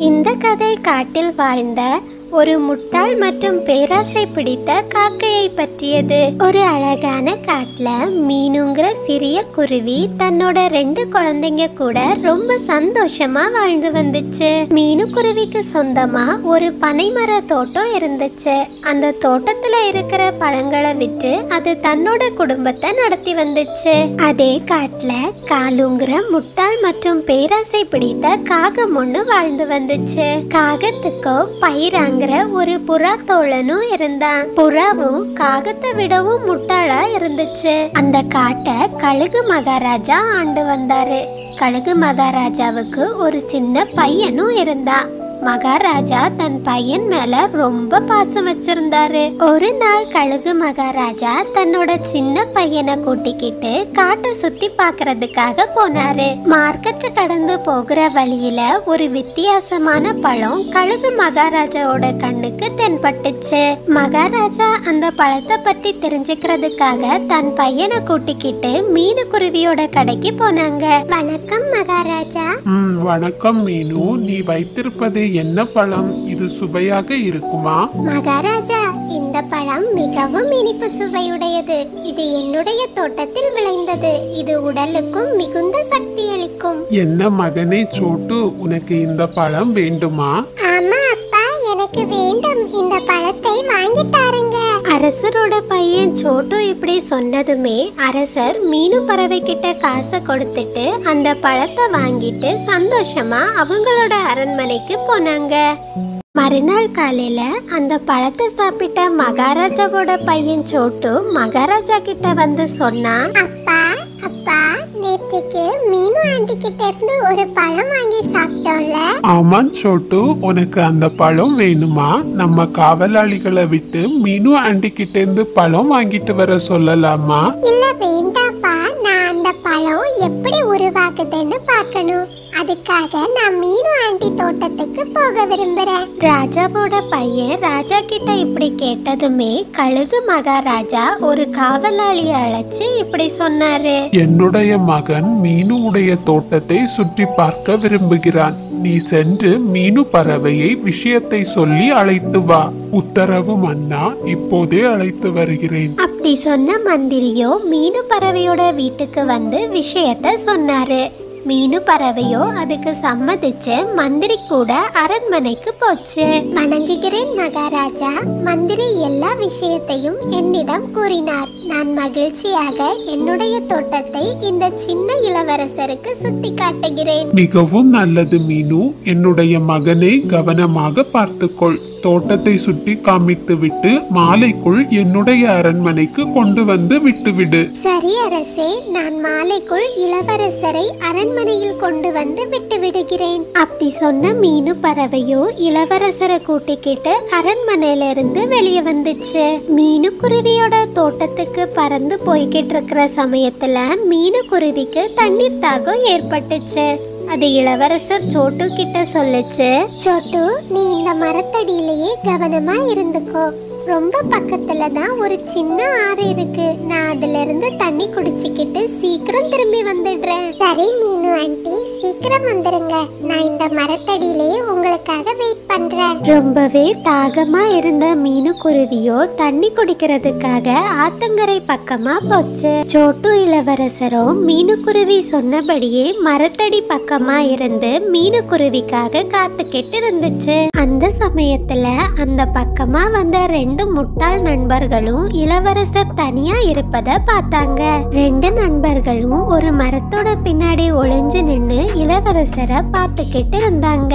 இந்த கதை காட்டில் வாழ்ந்த ஒரு முட்டாள் மற்றும் பேராசை பிடித்த காக்கையை பற்றியது. ஒரு அழகான காட்டுல மீனுங்கிற சிறிய குருவி தன்னோட ரெண்டு குழந்தைங்க கூட ரொம்ப சந்தோஷமா வாழ்ந்து வந்துச்சு. மீனு குருவிக்கு சொந்தமா ஒரு பனைமர தோட்டம் இருந்துச்சு. அந்த தோட்டத்துல இருக்கிற பழங்களை விட்டு அது தன்னோட குடும்பத்தை நடத்தி வந்துச்சு. அதே காட்டுல காலுங்கிற முட்டாள் மற்றும் பேராசை பிடித்த காகம் ஒன்று வாழ்ந்து வந்துச்சு. காகத்துக்கோ அப்படிங்கிற ஒரு புறா தோழனும் இருந்தான். புறாவும் காகத்தை விடவும் முட்டாளா இருந்துச்சு. அந்த காட்டை கழுகு மகாராஜா ஆண்டு வந்தாரு. கழுகு மகாராஜாவுக்கு ஒரு சின்ன பையனும் இருந்தான். மகாராஜா தன் பையன் மேல ரொம்ப பாசம் வச்சிருந்தாரு. ஒரு நாள் கழுகு மகாராஜா தன்னோட சின்ன பையனை கூட்டிக்கிட்டு காட்டை சுத்தி பார்க்கறதுக்காக போனாரு. மார்க்கெட் கடந்து போகிற வழியில ஒரு வித்தியாசமான பழம் கழுகு மகாராஜாவோட கண்ணுக்கு தென்பட்டுச்சு. மகாராஜா அந்த பழத்தை பத்தி தெரிஞ்சுக்கிறதுக்காக தன் பையனை கூட்டிக்கிட்டு மீனு குருவியோட கடைக்கு போனாங்க. வணக்கம் மகாராஜா. வணக்கம் மீனு. நீ வைத்திருப்பது என்ன பழம்? இது சுவையாக இருக்குமா? மகாராஜா இந்த பழம் மிகவும் இனிப்பு சுவையுடையது. இது என்னுடைய தோட்டத்தில் விளைந்தது. இது உடலுக்கும் மிகுந்த சக்தி அளிக்கும். என்ன மகனே சோட்டு உனக்கு இந்த பழம் வேண்டுமா? ஆமா அப்பா எனக்கு வேண்டும். இந்த பழத்தை வாங்கி தாருங்க அரசரோட பையன் சோட்டு இப்படி சொன்னதுமே அரசர் மீனு பறவை கிட்ட காசை கொடுத்துட்டு அந்த பழத்தை வாங்கிட்டு சந்தோஷமா அவங்களோட அரண்மனைக்கு போனாங்க. மறுநாள் காலையில அந்த பழத்தை சாப்பிட்ட மகாராஜாவோட பையன் சோட்டு மகாராஜா கிட்ட வந்து சொன்னான் அப்பா அப்பா நேற்றுக்கு மீனு ஆண்டி கிட்ட இருந்து ஒரு பழம் வாங்கி சாப்பிட்டோம்ல. ஆமாம் சோட்டு உனக்கு அந்த பழம் வேணுமா? நம்ம காவலாளிகளை விட்டு மீனு ஆண்டி கிட்ட இருந்து பழம் வாங்கிட்டு வர சொல்லலாமா? இல்ல வேண்டாப்பா. நான் அந்த பழம் எப்படி உருவாகுதுன்னு பார்க்கணும். அதுக்காக நான் மீனு ஆண்டி தோட்டத்துக்கு போக விரும்புறேன். ராஜாவோட பையன் ராஜா கிட்ட இப்படி கேட்டதுமே கழுகு மகாராஜா ஒரு காவலாளியை அழைச்சு இப்படி சொன்னாரு. என்னுடைய மகன் மீனுடைய தோட்டத்தை சுற்றி பார்க்க விரும்புகிறான். நீ சென்று மீனு பறவையை விஷயத்தை சொல்லி அழைத்து வா. உத்தரவு மன்னா இப்போதே அழைத்து வருகிறேன். அப்படி சொன்ன மந்திரியோ மீனு பறவையோட வீட்டுக்கு வந்து விஷயத்த சொன்னாரு. மீனு பறவையோ அதுக்கு சம்மதிச்சு மந்திரி கூட அரண்மனைக்கு போச்சு. வணங்குகிறேன் மகாராஜா. மந்திரி எல்லா விஷயத்தையும் என்னிடம் கூறினார். நான் மகிழ்ச்சியாக என்னுடைய தோட்டத்தை இந்த சின்ன இளவரசருக்கு சுத்தி காட்டுகிறேன். மிகவும் நல்லது மீனு. என்னுடைய மகனை கவனமாக பார்த்துக்கொள். தோட்டத்தை சுற்றி காமித்து விட்டு மாலைக்குள் என்னுடைய அரண்மனைக்கு கொண்டு வந்து விட்டுவிடு. சரி அரசே நான் மாலைக்குள் இளவரசரை அரண்மனையில் கொண்டு வந்து விட்டு விடுகிறேன் அப்படி சொன்ன மீனு பறவையோ இளவரசரை கூட்டிக்கிட்டு அரண்மனையில இருந்து வெளியே வந்துச்சு. மீனு குருவியோட தோட்டத்துக்கு பறந்து போய்கிட்டு இருக்கிற சமயத்துல மீனு குருவிக்கு தண்ணீர் தாகம் ஏற்பட்டுச்சு. அது இளவரசர் சோட்டு கிட்ட சொல்லுச்சு. சோட்டு நீ இந்த மரத்தடியிலேயே கவனமா இருந்துக்கோ. ரொம்ப பக்கத்துல தான் ஒரு சின்ன ஆறு இருக்கு. நான் அதுல இருந்து தண்ணி குடிச்சுக்கிட்டு சீக்கிரம் திரும்பி வந்துடுறேன். சரி மீனு ஆண்டி. சீக்கிரம் வந்துருங்க. நான் இந்த மரத்தடியிலேயே உங்களுக்காக வெயிட் பண்றேன். ரொம்பவே தாகமா இருந்த மீனு குருவியோ தண்ணி குடிக்கிறதுக்காக ஆத்தங்கரை பக்கமா போச்சு. சோட்டு இளவரசரோ மீனு குருவி சொன்னபடியே மரத்தடி பக்கமா இருந்து மீனு குருவிக்காக காத்துக்கிட்டு இருந்துச்சு அந்த சமயத்துல அந்த பக்கமா வந்த ரெண்டு முட்டாள் நண்பர்களும் இளவரசர் தனியா இருப்பத பார்த்தாங்க. ரெண்டு நண்பர்களும் ஒரு மரத்தோட பின்னாடி ஒளிஞ்சு நின்னு இளவரசரை பார்த்துக்கிட்டு இருந்தாங்க.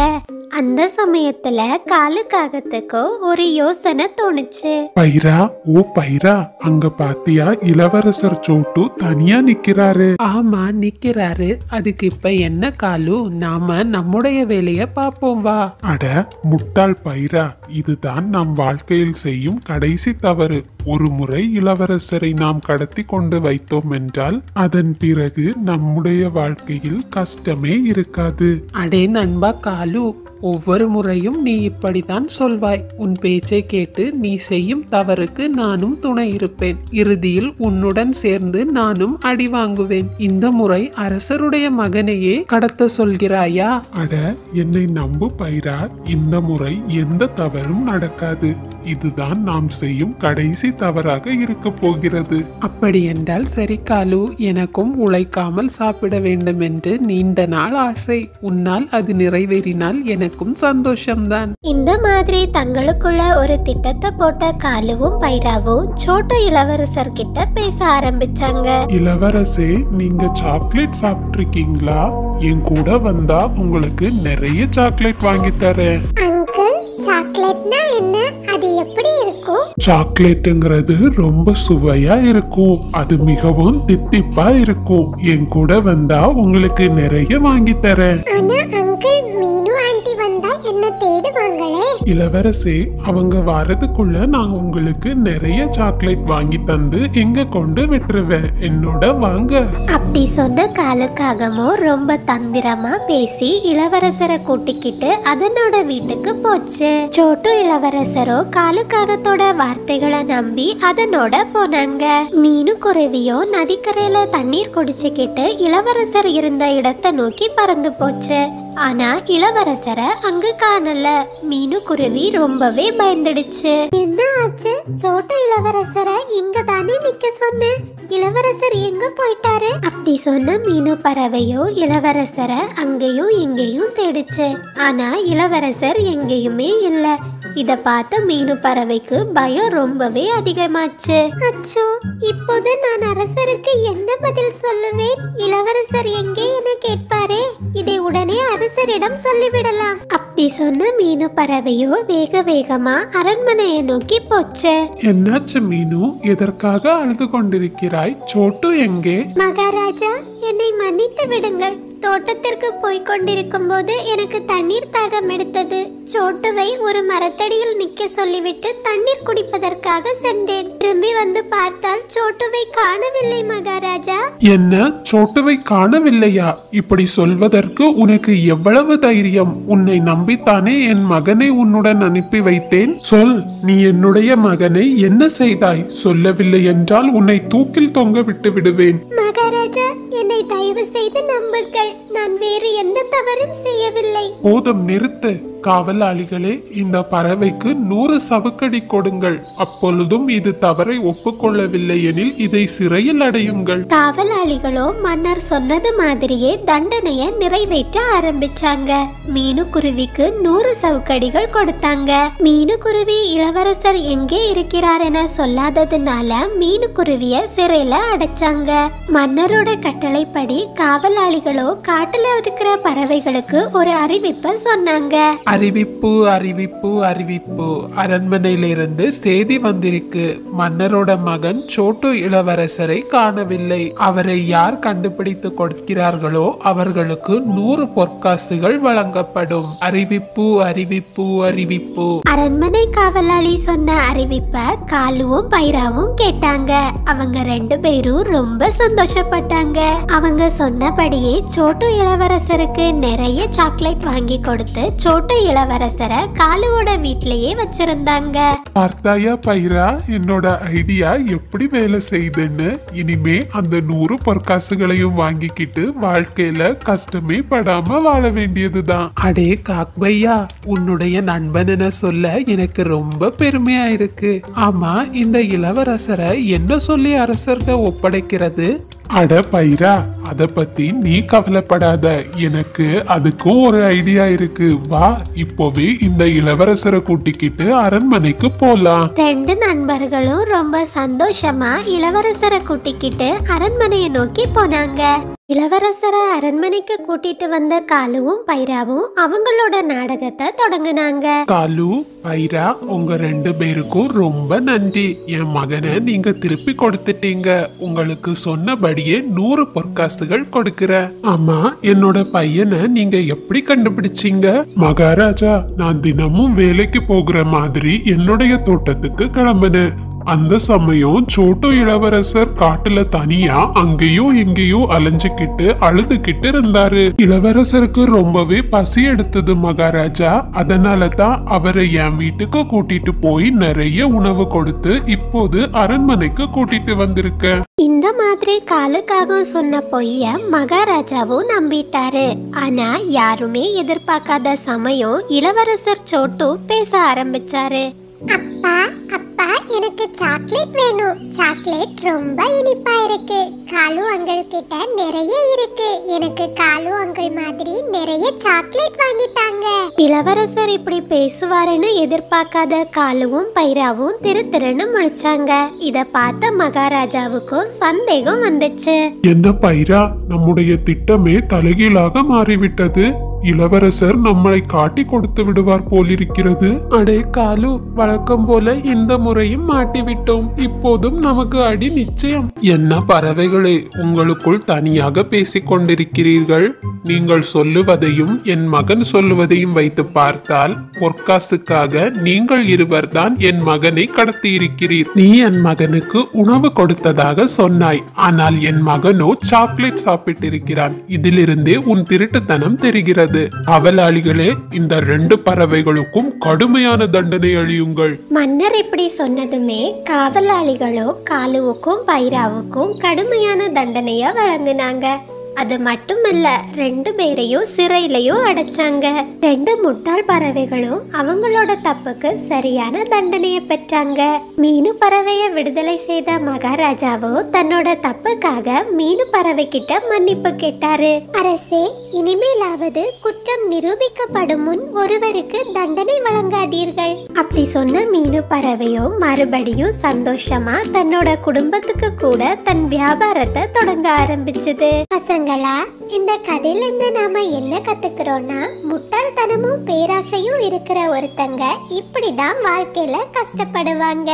அந்த சமயத்துல காலுக்காகத்துக்கோ ஒரு யோசனை தோணுச்சு. பைரா ஓ பைரா அங்க பாத்தியா இளவரசர் சோட்டு தனியா நிக்கிறாரு. ஆமா நிக்கிறாரு. அதுக்கு இப்ப என்ன காலு? நாம நம்முடைய வேலைய பாப்போம் வா. அட முட்டாள் பைரா இதுதான் நம் வாழ்க்கையில் செய்யும் கடைசி தவறு. ஒரு முறை இளவரசரை நாம் கடத்தி கொண்டு வைத்தோம் என்றால் அதன் பிறகு நம்முடைய வாழ்க்கையில் கஷ்டமே இருக்காது. அடே நண்பா காலு ஒவ்வொரு முறையும் நீ இப்படித்தான் சொல்வாய். உன் பேச்சை கேட்டு நீ செய்யும் தவறுக்கு நானும் துணை இருப்பேன். இறுதியில் உன்னுடன் சேர்ந்து நானும் அடி வாங்குவேன். இந்த முறை அரசருடைய மகனையே கடத்த சொல்கிறாயா? அட என்னை நம்பு பைரா. இந்த முறை எந்த தவறும் நடக்காது. இதுதான் நாம் செய்யும் கடைசி தவறாக இருக்க போகிறது. அப்படி என்றால் சரி காலு எனக்கும் உழைக்காமல் சாப்பிட வேண்டும் என்று நீண்ட நாள் ஆசை. உன்னால் அது நிறைவேறினால் எனக்கும் சந்தோஷம்தான். இந்த மாதிரி தங்களுக்குள்ள ஒரு திட்டத்தை போட்ட காலுவும் பைராவும் சோட்டு இளவரசர் கிட்ட பேச ஆரம்பிச்சாங்க. இளவரசே நீங்க சாக்லேட் சாப்பிட்டிருக்கீங்களா? என் கூட வந்தா உங்களுக்கு நிறைய சாக்லேட் வாங்கி தரேன். அங்கிள் சாக்லேட்னா என்ன? அது எப்படி இருக்கும்? சாக்லேட்டுங்கிறது ரொம்ப சுவையா இருக்கும். அது மிகவும் தித்திப்பா இருக்கும். என் கூட வந்தா உங்களுக்கு நிறைய வாங்கி தரேன். ஆனா அங்கிள் மீனு ஆண்டி வந்தா என்ன தேடுவாங்களே? இளவரசே அவங்க வரதுக்குள்ள நான் உங்களுக்கு நிறைய சாக்லேட் வாங்கி தந்து எங்க கொண்டு விட்டுருவேன். என்னோட வாங்க. அப்படி சொன்ன காலுக்காகமும் ரொம்ப தந்திரமா பேசி இளவரசரை கூட்டிக்கிட்டு அதனோட வீட்டுக்கு போச்சு. சோட்டு இளவரசரோ காலுக்காகத்தோட வார்த்தைகளை நம்பி அதனோட போனாங்க. மீனு குருவியோ நதிக்கரையில தண்ணீர் குடிச்சுக்கிட்டு இளவரசர் இருந்த இடத்தை நோக்கி பறந்து போச்சு. ஆனா இளவரசரை அங்க காணல. மீனு குருவி ரொம்பவே பயந்துடுச்சு. என்ன ஆச்சு? சோட்டு இளவரசரை இங்க தானே நிக்க சொன்னேன் இளவரசர் எங்க போயிட்டாரு? அப்படி சொன்ன மீனு பறவையோ இளவரசரை அங்கேயும் இங்கேயும் தேடிச்சு. ஆனா இளவரசர் எங்கேயுமே இல்ல. இத பார்த்த மீனு பறவைக்கு பயம் ரொம்பவே அதிகமாச்சு. அச்சோ இப்போது நான் அரசருக்கு என்ன பதில் சொல்லுவேன்? இளவரசர் எங்கே என கேட்பாரே? இதை உடனே அரசரிடம் சொல்லிவிடலாம். அப்படி சொன்ன மீனு பறவையோ வேக வேகமா அரண்மனையை நோக்கி போச்சு. என்னாச்சு மீனு? எதற்காக அழுது கொண்டிருக்கிறாய்? சோட்டு எங்கே? மகாராஜா என்னை மன்னித்து விடுங்கள். தோட்டத்திற்கு போய்க் கொண்டிருக்கும் போது எனக்கு தண்ணீர் தாகம் எடுத்தது. சோட்டுவை ஒரு மரத்தடியில் நிக்க சொல்லிவிட்டு தண்ணீர் குடிப்பதற்காக சென்றேன். திரும்பி வந்து பார்த்தால் சோட்டுவை காணவில்லை மகாராஜா. என்ன? சோட்டுவை காணவில்லையா? இப்படி சொல்வதற்கு உனக்கு எவ்வளவு தைரியம்? உன்னை நம்பித்தானே என் மகனை உன்னுடன் அனுப்பி வைத்தேன். சொல் நீ என்னுடைய மகனை என்ன செய்தாய்? சொல்லவில்லை என்றால் உன்னை தூக்கில் தொங்க விட்டு விடுவேன். மகாராஜா என்னை தயவு செய்து நம்புங்கள். நான் வேறு எந்த தவறும் செய்யவில்லை. போதும் நிறுத்து. காவலாளிகளே இந்த பறவைக்கு நூறு சவுக்கடி கொடுங்கள். அப்பொழுதும் இது தவறை ஒப்புக்கொள்ளவில்லை எனில் இதை சிறையில் அடையுங்கள். காவலாளிகளோ மன்னர் சொன்னது மாதிரியே தண்டனையை நிறைவேற்ற ஆரம்பிச்சாங்க. மீனுக்குருவிக்கு நூறு சவுக்கடிகள் கொடுத்தாங்க. மீனுக்குருவி இளவரசர் எங்கே இருக்கிறார் என சொல்லாததுனால மீனுக்குருவிய சிறையில அடைச்சாங்க. மன்னரோட கட்டளைப்படி காவலாளிகளோ காட்டுல இருக்கிற பறவைகளுக்கு ஒரு அறிவிப்பை சொன்னாங்க. அறிவிப்பு அறிவிப்பு அறிவிப்பு. அரண்மனையிலிருந்து செய்தி வந்திருக்கு. மன்னரோட மகன் சோட்டு இளவரசரை காணவில்லை. அவரை யார் கண்டுபிடித்து கொடுக்கிறார்களோ அவர்களுக்கு நூறு பொற்காசுகள் வழங்கப்படும். அறிவிப்பு அறிவிப்பு அறிவிப்பு. அரண்மனை காவலாளி சொன்ன அறிவிப்ப காலுவும் பைராவும் கேட்டாங்க. அவங்க ரெண்டு பேரும் ரொம்ப சந்தோஷப்பட்டாங்க. அவங்க சொன்னபடியே சோட்டு இளவரசருக்கு நிறைய சாக்லேட் வாங்கி கொடுத்து சோட்டு இளவரசரை காலுவோட வீட்லயே வச்சிருந்தாங்க. பார்த்தாயா பைரா என்னோட ஐடியா எப்படி வேலை செய்யுதுன்னு இனிமே அந்த நூறு பொற்காசுகளையும் வாங்கிக்கிட்டு வாழ்க்கையில கஷ்டமே படாம வாழ வேண்டியதுதான். அடே காக்பையா உன்னுடைய நண்பன் என சொல்ல எனக்கு ரொம்ப பெருமையா இருக்கு. ஆமா இந்த இளவரசரை என்ன சொல்லி அரசர்கிட்ட ஒப்படைக்கிறது? அட பைரா அத பத்தி நீ கவலைப்படாத. எனக்கு அதுக்கும் ஒரு ஐடியா இருக்கு. வா இப்போவே இந்த இளவரசரை கூட்டிக்கிட்டு அரண்மனைக்கு போலாம். ரெண்டு நண்பர்களும் ரொம்ப சந்தோஷமா இளவரசரை கூட்டிக்கிட்டு அரண்மனையை நோக்கி போனாங்க. இளவரசரை அரண்மனைக்கு கூட்டிட்டு வந்த காலுவும் பைராவும் அவங்களோட நாடகத்தை தொடங்கினாங்க. காலு பைரா உங்க ரெண்டு பேருக்கும் ரொம்ப நன்றி. என் மகனை நீங்க திருப்பி கொடுத்துட்டீங்க. உங்களுக்கு சொன்னபடியே நூறு பொற்காசுகள் கொடுக்கிற. ஆமா என்னோட பையனை நீங்க எப்படி கண்டுபிடிச்சீங்க? மகாராஜா நான் தினமும் வேலைக்கு போகிற மாதிரி என்னுடைய தோட்டத்துக்கு கிளம்பினேன். அந்த சமயம் சோட்டு இளவரசர் காட்டுல தனியா அங்கேயோ இங்கேயோ அலைஞ்சுக்கிட்டு அழுதுகிட்டு இருந்தாரு. இளவரசருக்கு ரொம்பவே பசி எடுத்தது மகாராஜா. அதனால தான் அவரை என் வீட்டுக்கு கூட்டிட்டு போய் நிறைய உணவு கொடுத்து இப்போது அரண்மனைக்கு கூட்டிட்டு வந்திருக்கேன் இந்த மாதிரி காலுக்காகவும் சொன்ன பொய்ய மகாராஜாவும் நம்பிட்டாரு. ஆனா யாருமே எதிர்பார்க்காத சமயம் இளவரசர் சோட்டு பேச ஆரம்பிச்சாரு. அப்பா எனக்கு சாக்லேட் வேணும். சாக்லேட் ரொம்ப இனிப்பா இருக்கு. காலு அங்கிள் கிட்ட நிறைய இருக்கு. எனக்கு காலு அங்கிள் மாதிரி நிறைய சாக்லேட் வாங்கி தாங்க. இளவரசர் இப்படி பேசுவாருன்னு எதிர்பார்க்காத காலுவும் பைராவும் திரு திருன்னு முழிச்சாங்க. இத பார்த்த மகாராஜாவுக்கும் சந்தேகம் வந்துச்சு. என்ன பைரா நம்முடைய திட்டமே தலைகீழாக மாறிவிட்டது. இளவரசர் நம்மளை காட்டி கொடுத்து விடுவார் போலிருக்கிறது. அடே காலு வழக்கம் போல இந்த முறையும் மாட்டிவிட்டோம். இப்போதும் நமக்கு அடி நிச்சயம். என்ன பறவைகளே உங்களுக்குள் தனியாக பேசிக் கொண்டிருக்கிறீர்கள். நீங்கள் சொல்லுவதையும் என் மகன் சொல்லுவதையும் வைத்து பார்த்தால் பொற்காசுக்காக நீங்கள் இருவர்தான் என் மகனை கடத்தியிருக்கிறீர். நீ என் மகனுக்கு உணவு கொடுத்ததாக சொன்னாய். ஆனால் என் மகனோ சாக்லேட் சாப்பிட்டிருக்கிறான். இதிலிருந்தே உன் திருட்டுத்தனம் தெரிகிறது. அவலாளிகளே இந்த ரெண்டு பறவைகளுக்கும் கடுமையான தண்டனை அழியுங்கள். மன்னர் இப்படி சொன்னதுமே காவலாளிகளோ காலுவுக்கும் பைராவுக்கும் கடுமையான தண்டனைய வழங்கினாங்க. அது மட்டுமல்ல ரெண்டு பேரையும் சிறையிலையும் அடைச்சாங்க. ரெண்டு முட்டாள் பறவைகளும் அவங்களோட தப்புக்கு சரியான தண்டனையை பெற்றாங்க. மீனு பறவைய விடுதலை செய்த மகாராஜாவோ தன்னோட தப்புக்காக மீனு பறவை கிட்ட மன்னிப்பு கேட்டாரு. அரசே இனிமேலாவது குற்றம் நிரூபிக்கப்படும் முன் ஒருவருக்கு தண்டனை வழங்காதீர்கள். அப்படி சொன்ன மீனு பறவையோ மறுபடியும் சந்தோஷமா தன்னோட குடும்பத்துக்கு கூட தன் வியாபாரத்தை தொடங்க ஆரம்பிச்சது. பசங்களா இந்த கதையில இருந்து நாம என்ன கத்துக்கிறோம்னா முட்டாள்தனமும் பேராசையும் இருக்கிற ஒருத்தங்க இப்படிதான் வாழ்க்கையில கஷ்டப்படுவாங்க.